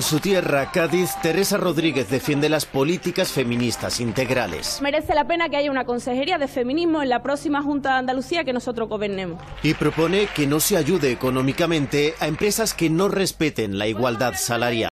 En su tierra, Cádiz, Teresa Rodríguez defiende las políticas feministas integrales. Merece la pena que haya una consejería de feminismo en la próxima Junta de Andalucía que nosotros gobernemos. Y propone que no se ayude económicamente a empresas que no respeten la igualdad salarial.